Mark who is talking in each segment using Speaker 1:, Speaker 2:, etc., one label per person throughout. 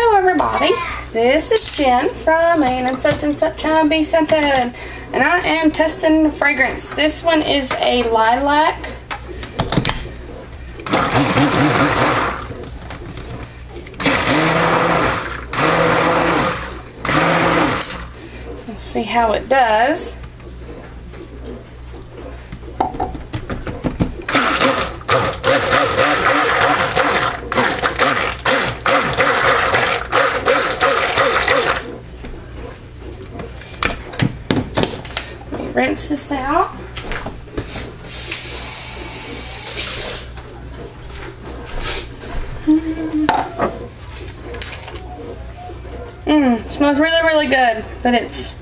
Speaker 1: Hello everybody, this is Jen from Ann and Such and Such uh, BeScented, and I am testing fragrance. This one is a lilac. Let's see how it does. Rinse this out. Mmm, smells really, really good, but it's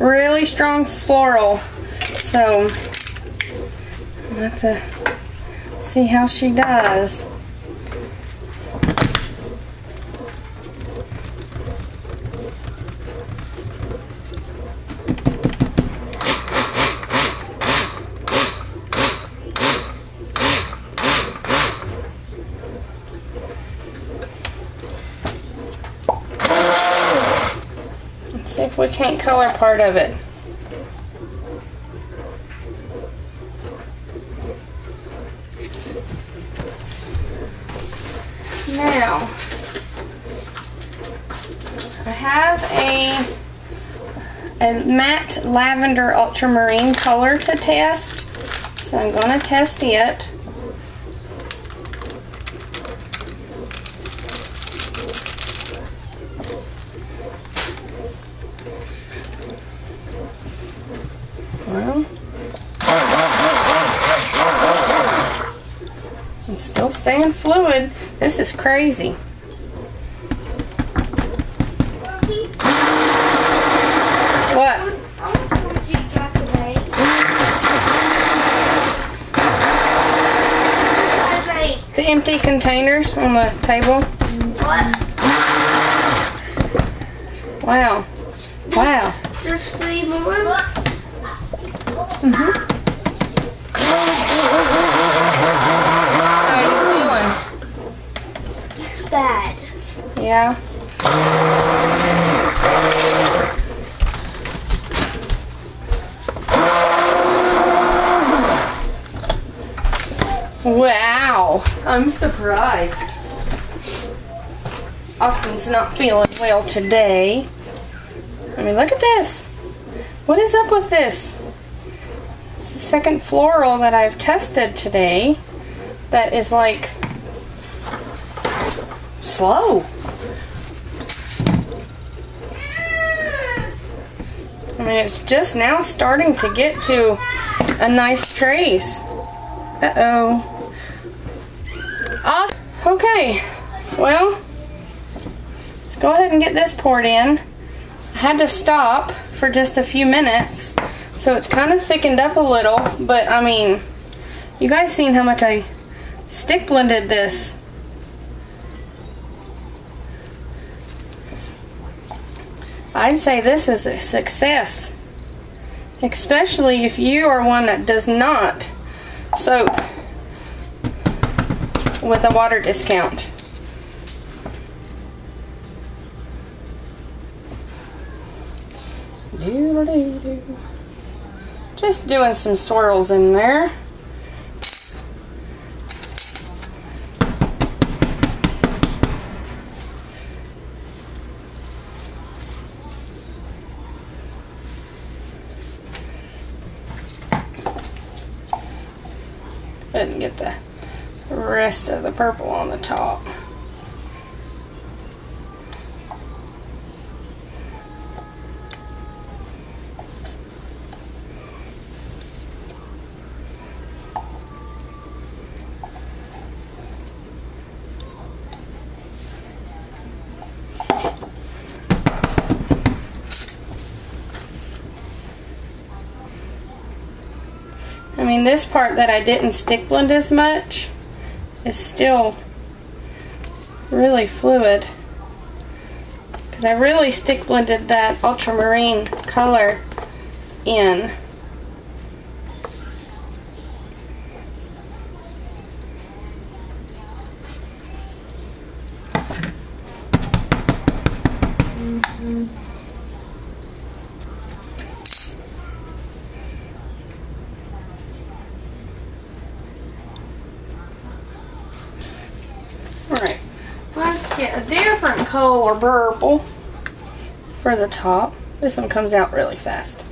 Speaker 1: really strong floral. So, i have to see how she does. We can't color part of it. Now, I have a, a matte lavender ultramarine color to test. So I'm going to test it. Well, it's still staying fluid. This is crazy. What? The empty containers on the table.
Speaker 2: What?
Speaker 1: Wow. Wow.
Speaker 2: There's three more?
Speaker 1: Mm-hmm. How you feeling?
Speaker 2: Bad.
Speaker 1: Yeah. Wow, I'm surprised. Austin's not feeling well today. I mean, look at this. What is up with this? It's the second floral that I've tested today that is like slow. I mean, it's just now starting to get to a nice trace. Uh-oh. Oh, okay. Well, let's go ahead and get this poured in. I had to stop for just a few minutes, so it's kind of thickened up a little, but I mean, you guys seen how much I stick blended this. I'd say this is a success, especially if you are one that does not soap with a water discount. Just doing some swirls in there. and get the rest of the purple on the top. I mean, this part that I didn't stick blend as much is still really fluid. Because I really stick blended that ultramarine color in. Alright, let's get a different color purple for the top. This one comes out really fast.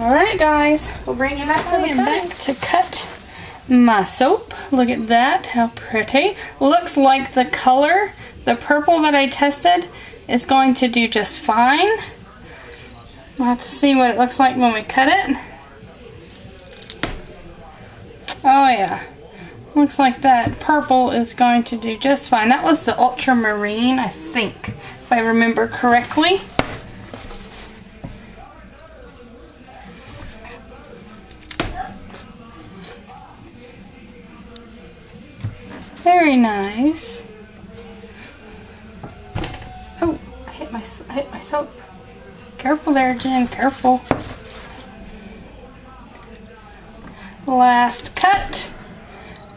Speaker 1: Alright guys, we'll bring you back for the back to cut my soap. Look at that, how pretty. Looks like the color, the purple that I tested, is going to do just fine. We'll have to see what it looks like when we cut it. Oh yeah. Looks like that purple is going to do just fine. That was the ultramarine, I think, if I remember correctly. Very nice. Oh, I hit my I hit my soap. Careful there, Jen. Careful. Last cut.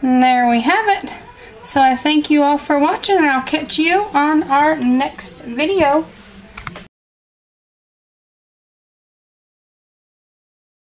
Speaker 1: And there we have it. So I thank you all for watching and I'll catch you on our next video.